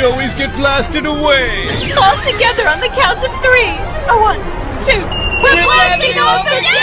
We always get blasted away? All together on the count of three. A one, two. We're blasting off again!